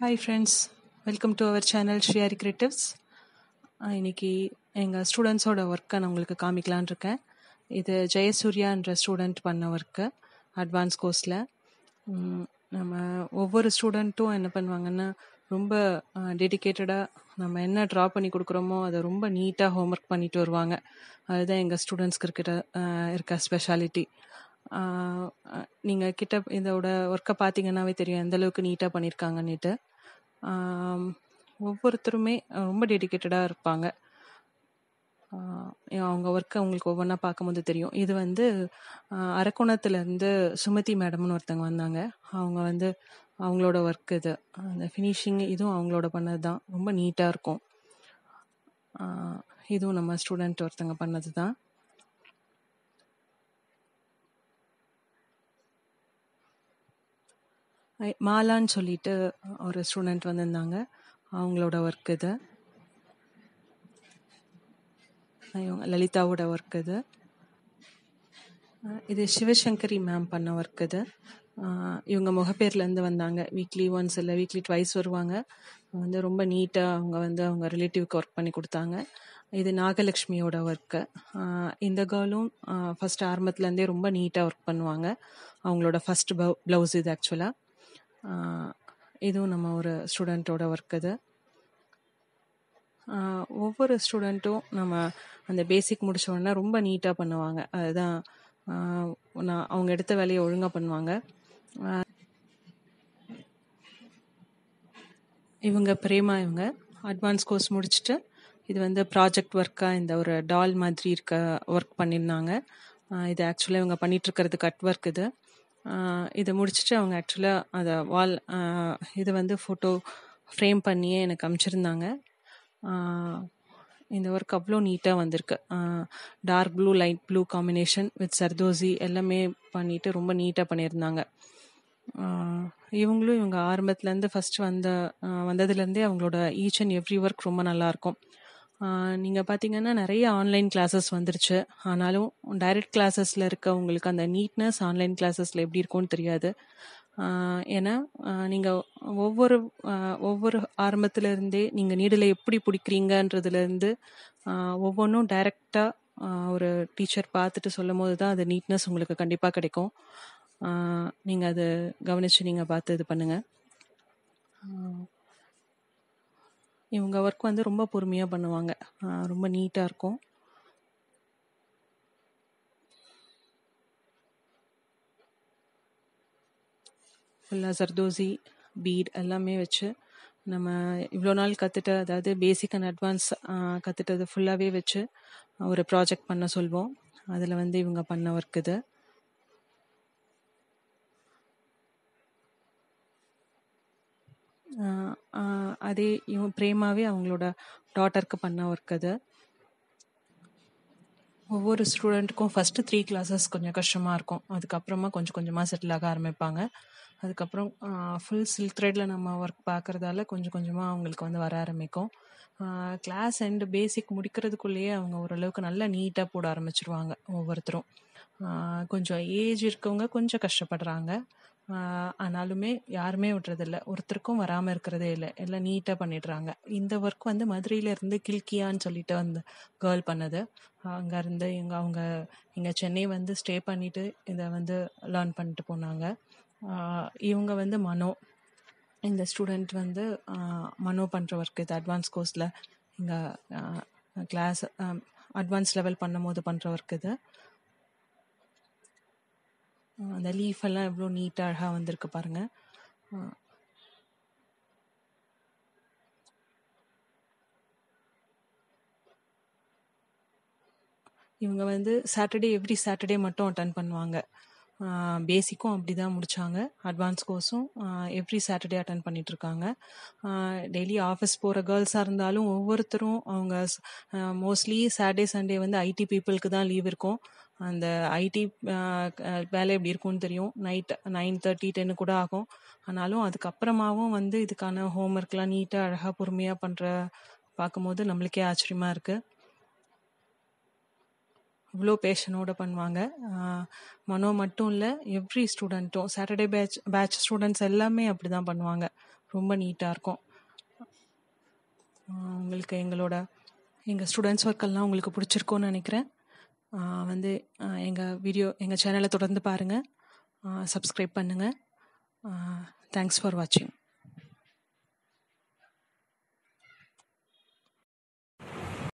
Hi friends welcome to our channel Shiyari creatives இன்றைக்கி எங்கள் ஸ்டூடெண்ட்ஸோட ஒர்க்கை நான் உங்களுக்கு காமிக்கலான்னு இருக்கேன். இது ஜெயசூர்யான்ற ஸ்டூடெண்ட் பண்ண ஒர்க்கு அட்வான்ஸ் கோர்ஸில் நம்ம ஒவ்வொரு ஸ்டூடெண்ட்டும் என்ன பண்ணுவாங்கன்னா ரொம்ப டெடிக்கேட்டடாக நம்ம என்ன ட்ரா பண்ணி கொடுக்குறோமோ அதை ரொம்ப நீட்டாக ஹோம்ஒர்க் பண்ணிட்டு வருவாங்க. அதுதான் எங்கள் ஸ்டூடெண்ட்ஸ்க்கு இருக்கிற இருக்க ஸ்பெஷாலிட்டி நீங்கள் கிட்ட இதோட ஒர்க்கை பார்த்தீங்கன்னாவே தெரியும். எந்த அளவுக்கு நீட்டாக பண்ணியிருக்காங்கன்னுட்டு ஒவ்வொருத்தருமே ரொம்ப டெடிக்கேட்டடாக இருப்பாங்க. அவங்க ஒர்க்கை அவங்களுக்கு ஒவ்வொன்றா பார்க்கும்போது தெரியும். இது வந்து அரக்கோணத்துலேருந்து சுமதி மேடம்னு ஒருத்தவங்க வந்தாங்க. அவங்க வந்து அவங்களோட ஒர்க் இது. அந்த ஃபினிஷிங் இதுவும் அவங்களோட பண்ணது தான் ரொம்ப நீட்டாக இருக்கும். இதுவும் நம்ம ஸ்டூடெண்ட் ஒருத்தவங்க பண்ணது தான் மாலான்னு சொல்லிட்டு ஒரு ஸ்டூடெண்ட் வந்திருந்தாங்க. அவங்களோட ஒர்க் இது. இவங்க லலிதாவோட ஒர்க் இது. இது சிவசங்கரி மேம் பண்ண ஒர்க் இது. இவங்க முகப்பேர்லேருந்து வந்தாங்க. வீக்லி ஒன்ஸ் இல்லை வீக்லி ட்வைஸ் வருவாங்க. வந்து ரொம்ப நீட்டாக அவங்க வந்து அவங்க ரிலேட்டிவ்க்கு ஒர்க் பண்ணி கொடுத்தாங்க. இது நாகலக்ஷ்மியோட ஒர்க்கு இந்த கேர்ளும் ஃபஸ்ட் ஆரம்பத்துலேருந்தே ரொம்ப நீட்டாக ஒர்க் பண்ணுவாங்க. அவங்களோட ஃபஸ்ட் ப்ளவுஸ் இது ஆக்சுவலாக இதுவும் நம்ம ஒரு ஸ்டூடெண்ட்டோட ஒர்க் இது. ஒவ்வொரு ஸ்டூடெண்ட்டும் நம்ம அந்த பேசிக் முடிச்ச உடனே ரொம்ப நீட்டாக பண்ணுவாங்க. அதுதான் நான் அவங்க எடுத்த வேலையை ஒழுங்காக பண்ணுவாங்க. இவங்க பிரேமா இவங்க அட்வான்ஸ் கோர்ஸ் முடிச்சுட்டு இது வந்து ப்ராஜெக்ட் ஒர்க்காக இந்த ஒரு டால் மாதிரி இருக்க ஒர்க் பண்ணியிருந்தாங்க இது ஆக்சுவலாக இவங்க பண்ணிகிட்ருக்கிறது கட் ஒர்க் இது. இதை முடிச்சுட்டு அவங்க ஆக்சுவலாக அதை வால் இது வந்து ஃபோட்டோ ஃப்ரேம் பண்ணியே எனக்கு அனுப்பிச்சிருந்தாங்க இந்த ஒர்க் அவ்வளோ நீட்டாக வந்திருக்கு. Dark blue light blue combination with zardozi எல்லாமே பண்ணிட்டு ரொம்ப நீட்டாக பண்ணியிருந்தாங்க. இவங்களும் இவங்க ஆரம்பத்துலேருந்து ஃபஸ்ட்டு வந்த வந்ததுலேருந்தே அவங்களோட ஈச் அண்ட் எவ்ரி ஒர்க் ரொம்ப நல்லாயிருக்கும் நீங்கள் பார்த்தீங்கன்னா நிறைய ஆன்லைன் கிளாஸஸ் வந்துருச்சு. ஆனாலும் டைரக்ட் கிளாஸஸில் இருக்க உங்களுக்கு அந்த நீட்னஸ் ஆன்லைன் கிளாஸஸில் எப்படி இருக்கும்னு தெரியாது. ஏன்னா நீங்கள் ஒவ்வொரு ஒவ்வொரு ஆரம்பத்துல இருந்தே நீங்கள் நீடில் எப்படி பிடிக்கிறீங்கன்றதுலேருந்து ஒவ்வொன்றும் டைரெக்டாக ஒரு டீச்சர் பார்த்துட்டு சொல்லும் போது தான் அது நீட்னஸ் உங்களுக்கு கண்டிப்பாக கிடைக்கும். நீங்கள் அதை கவனித்து நீங்கள் பார்த்து இது பண்ணுங்கள் இவங்க ஒர்க் வந்து ரொம்ப பொறுமையாக பண்ணுவாங்க. ரொம்ப நீட்டாக இருக்கும். ஃபுல்லாக சர்தோசி பீட் எல்லாமே வச்சு நம்ம இவ்வளோ நாள் கற்றுட்ட அதாவது பேசிக் அண்ட் அட்வான்ஸ் கற்றுட்டது ஃபுல்லாகவே வச்சு ஒரு ப்ராஜெக்ட் பண்ண சொல்வோம். அதில் வந்து இவங்க பண்ண ஒர்க் இது. அதே இவன் பிரேமாவே அவங்களோட டாட்டருக்கு பண்ண ஒர்க் அது. ஒவ்வொரு ஸ்டூடெண்ட்டுக்கும் ஃபஸ்ட்டு த்ரீ கிளாஸஸ் கொஞ்சம் கஷ்டமாக இருக்கும். அதுக்கப்புறமா கொஞ்சம் கொஞ்சமாக செட்டில் ஆக ஆரம்பிப்பாங்க. அதுக்கப்புறம் ஃபுல் சில்க் த்ரெட்டில் நம்ம ஒர்க் பார்க்குறதால கொஞ்சம் கொஞ்சமாக அவங்களுக்கு வந்து வர ஆரம்பிக்கும். கிளாஸ் அண்ட் பேசிக் முடிக்கிறதுக்குள்ளேயே அவங்க ஓரளவுக்கு நல்லா நீட்டாக போட ஆரம்பிச்சிருவாங்க ஒவ்வொருத்தரும். கொஞ்சம் ஏஜ் இருக்கவங்க கொஞ்சம் கஷ்டப்படுறாங்க. ஆனாலுமே யாருமே விட்டுறதில்ல ஒருத்தருக்கும் வராமல் இருக்கிறதே இல்லை. எல்லாம் நீட்டாக பண்ணிடுறாங்க. இந்த ஒர்க் வந்து மதுரையிலேருந்து கில்கியான்னு சொல்லிட்டு அந்த கேர்ள் பண்ணது. அங்கே இருந்து அவங்க இங்கே சென்னை வந்து ஸ்டே பண்ணிவிட்டு இதை வந்து லேர்ன் பண்ணிட்டு போனாங்க. இவங்க வந்து மனோ. இந்த ஸ்டூடெண்ட் வந்து மனோ பண்ணுற ஒர்க் இது அட்வான்ஸ் கோர்ஸில் இங்கே கிளாஸ் அட்வான்ஸ் லெவல் பண்ணும்போது பண்ணுற ஒர்க் இது. அந்த லீஃப் எல்லாம் எவ்வளோ நீட்டாக அழகாக வந்திருக்கு பாருங்க. இவங்க வந்து சாட்டர்டே எவ்ரி சாட்டர்டே மட்டும் அட்டன் பண்ணுவாங்க. பேசிக்கும் அப்படி தான் முடித்தாங்க அட்வான்ஸ் கோர்ஸும் எவ்ரி சாட்டர்டே அட்டன் பண்ணிட்டு இருக்காங்க டெய்லி ஆஃபீஸ் போகிற கேர்ள்ஸாக இருந்தாலும் ஒவ்வொருத்தரும் அவங்க மோஸ்ட்லி சாட்டர்டே சண்டே வந்து ஐடி பீப்புளுக்கு தான் லீவ் இருக்கும். அந்த ஐடி வேலை எப்படி இருக்கும்னு தெரியும். நைட் நைன் தேர்ட்டி டென்னு கூட ஆகும். ஆனாலும் அதுக்கப்புறமாவும் வந்து இதுக்கான ஹோம்ஒர்க்லாம் நீட்டாக அழகாக பொறுமையாக பண்ணுற பார்க்கும்போது நம்மளுக்கே ஆச்சரியமாக இருக்குது இவ்வளோ பேஷனோடு பண்ணுவாங்க. மனோ மட்டும் இல்லை எவ்ரி ஸ்டூடெண்ட்டும் சாட்டர்டே பேட்ச் பேட்ச் ஸ்டூடெண்ட்ஸ் எல்லாமே அப்படி தான் பண்ணுவாங்க. ரொம்ப நீட்டாக இருக்கும். உங்களுக்கு எங்களோட எங்கள் ஸ்டூடெண்ட்ஸ் ஒர்க்கெல்லாம் உங்களுக்கு பிடிச்சிருக்கோன்னு நினைக்கிறேன். வந்து எங்கள் வீடியோ எங்கள் சேனலை தொடர்ந்து பாருங்கள் சப்ஸ்கிரைப் பண்ணுங்கள் தேங்க்ஸ் ஃபார் வாட்சிங்